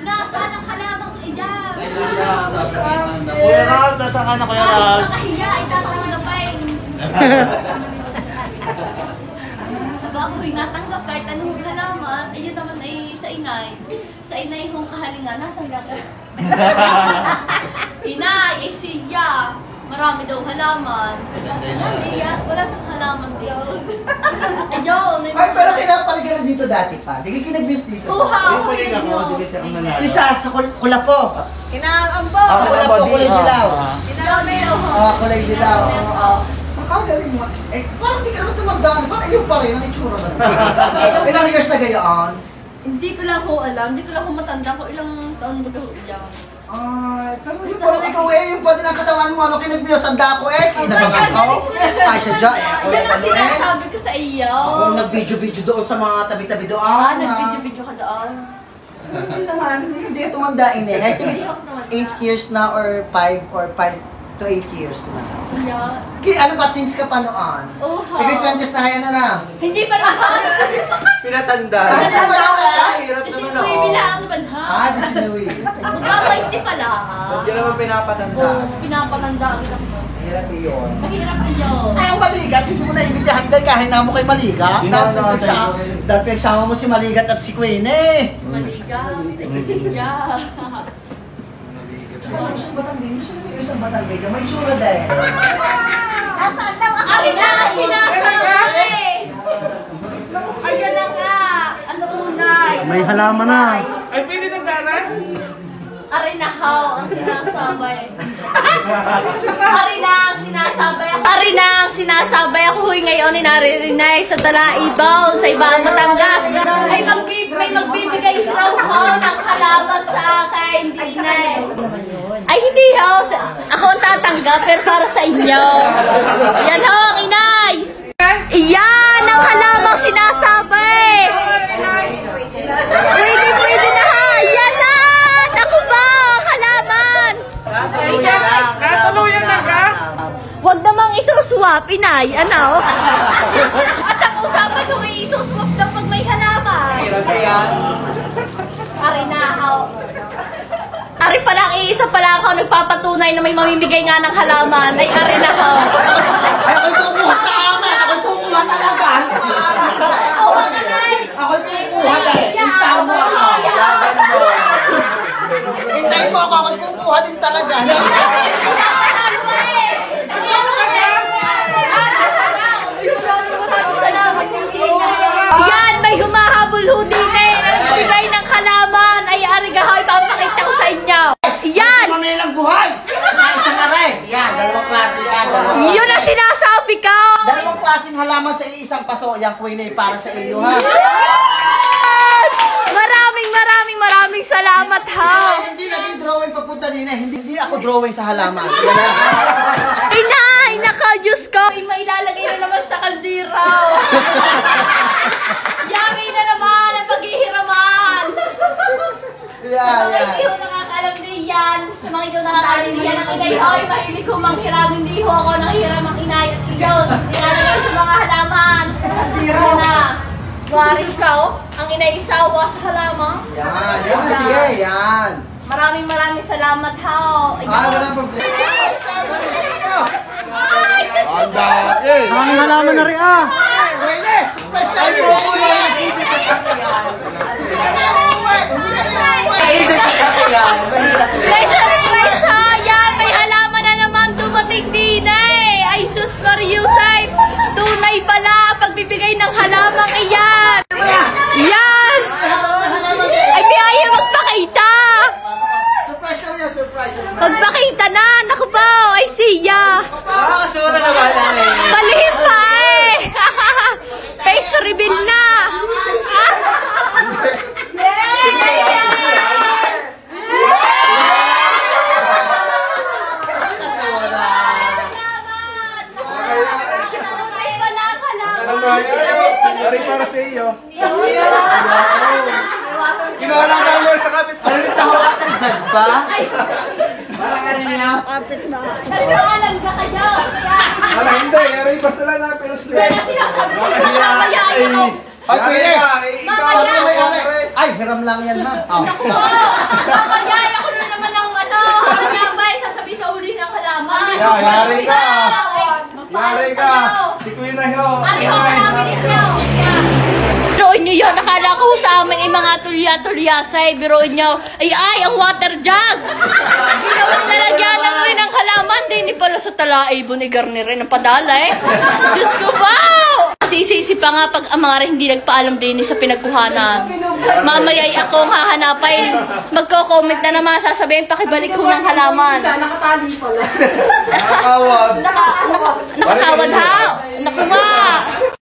Nasaan ang halamang iyan? Saan Kuya Ral, nasa ka na Kuya Ral? Nakahiya, itatanggapin. Sabi ako, natanggap kahit anong halaman. Ayun naman ay sa inay. Sa inay kong kahalingan, nasan ka ka? inay, ay siya. Marami daw halaman. Hindi yan, wala nang halaman dito. Ayun, may Ay, pero kinapaligan na dito dati pa. Di ka kinag-miss dito. Kuha Yung ako kuling ng ako, Diyos. hindi kasi ako nanalo. Isa sa kul- kulapo. Inaambo! Ah, wala po, kulay dilaw. Ah. Ayun, ayun. Ah, kulay dilaw. Oo. Makagaling mo. Eh, parang di ka naman tumandaan. Parang ayun pa rin, ang itsura ka na. Ilang years na gayon? Hindi ko lang ko alam, hindi ko lang ko matanda ko ilang taon ba yan. Ay, pero yung pala ikaw eh, yung pati ng katawan mo, ano kinagmiyos, tanda ko eh, kinabangan ko. Ay, siya dyan, eh, ako yung ano eh. sinasabi ko sa iyo. Ako nag-video-video doon sa mga tabi-tabi doon. Ah, nag-video-video ka doon. Hindi naman, hindi ka tumandain eh. I think it's 8 years na or 5 or 5 to 8 years na. Yeah. Kaya ano ba, teens ka pa noon? Oh, ha. Ikaw 20s na kaya na na. Hindi pa naman. Pinatanda. Ah, hindi pa na. Hirap Kasi naman ko ako. bilang ba ha? Ah, di si Louie. Magkaka hindi pala ha. Hindi naman pinapatanda. Oo, pinapatanda ang lang ko. Hirap yun. Mahirap iyo. Ay, ang maligat, hindi mo na imbitahan dahil kahit na mo kay Maligat. Dahil na- pinagsama, dahil pinagsama mo si Maligat at si Queen eh. Maliga. Yeah. Ano isang batanggay? Gusto mo yung isang batanggay ka? May itsura din. Nasaan daw ako? Alin na ang sinasabi? Ayan na nga. Ang tunay. May halaman na. Ay, pili ng garan? Arinahaw ang sinasabay. Arina ang sinasabay. Arina ang sinasabay ako huy ngayon ni naririnay sa Dalaibaw sa ibang Batangas. Ay magbib may magbibigay raw ho ng halaman sa akin, Disney. Ay hindi ho, ako ang tatanggap pero para sa inyo. Ayan ho, isuswap, inay. Ano? At ang usapan ko ay isuswap daw pag may halaman. Ari na ako. Ari pa lang, iisa pa lang ako nagpapatunay na may mamimigay nga ng halaman. Ay, ari na ako. Ay, ako'y kukuha sa amin! Ako'y kukuha talaga! Kuha ka na eh. Ako'y kukuha dahil hintahan mo ako! Hintayin mo ako, ako'y kukuha din talaga! Yan, may humahabol ho din eh. Nagbigay ng halaman. Ay, arigahoy, papakita ko sa inyo. Yan! Ano na ilang buhay? Ah, Isang aray! Yan, dalawang klase yan. Dalawang klase. Yun ang sinasabi ko! Dalawang klaseng halaman sa isang paso. Yung queen ay para sa iyo, ha? Maraming maraming maraming salamat ha! Ay, hindi naging drawing papunta din eh. Hindi, hindi ako drawing sa halaman. Yan na. Inay! Naka, Diyos ko! Ay, mailalagay na naman sa kaldira! Yari na naman ang paghihiraman! Yan, Sa mga yan. ho sa mga ho nakakaalam din yan, ang inay hoy, mahilig ko manghiram, hindi ho ako nanghiram ang inay at iyon, nilalagay sa mga halaman. Yan na. Wari ka, oh. ang inay isawa sa halaman. Yan, yan. Sige, yan. Maraming maraming salamat ha. oh. Ah, walang problema. Ay! Maraming halaman na rin ah. Wene, surprise tayo sa iyo. May surprise ha! Yan! Halaman! Ari para sa iyo. Ginawa lang dollar sa kapit. Ano rin tawakan dyan ba? Parang ano niya? Nagpaalam ka kayo! Yan! Wala hindi. Ari basta lang natin. Yan ang sinasabi ko! Mamaya ako! Ako! eh. Ay, hiram lang yan, ma'am. Oh. Naku po! Kakayaya ko na naman ng ano, haranyabay, sasabi sa uli ng halaman. Yeah, yari ka. Yari ka. kayo. Si Kuya na ho. Ko sa amin ay mga tulya-tulyasay. Biroin nyo, ay ay, ang water jug! Ginawang nalagyan ng rin ang halaman. Di ni pala sa talaay, bunigar ni rin ang padala eh. Diyos ko, wow! Sisisi pa nga pag ang mga rin hindi nagpaalam din sa pinagkuhanan. Mamaya ay ako ang hahanapin. Magko-comment na naman, sasabihin pakibalik ko ng halaman. Nakakawag. Naka, naka, nakakawad ha? Naku nga!